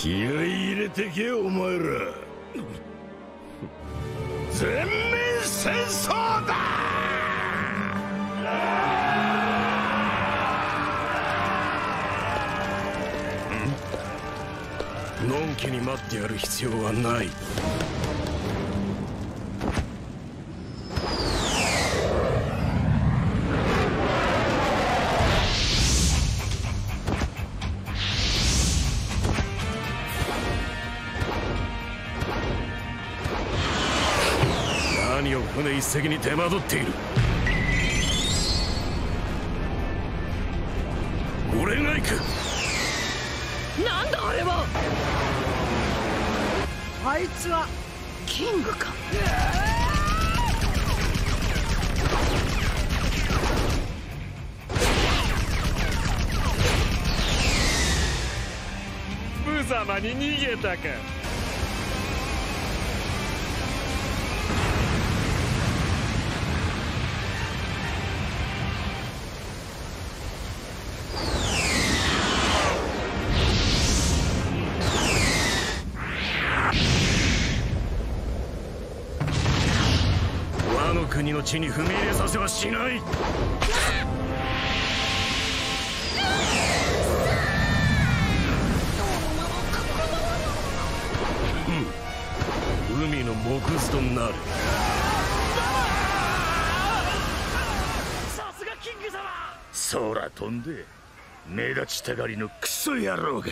気合い入れてけお前ら。全面戦争だ！のんきに待ってやる必要はない。何を船一隻に手間取っている。俺が行く。なんだあれは。あいつはキングか。無様に逃げたか国の地に踏み入れさせはしない。海の木図となる。さすがキング様。空飛んで目立ちたがりのクソ野郎が。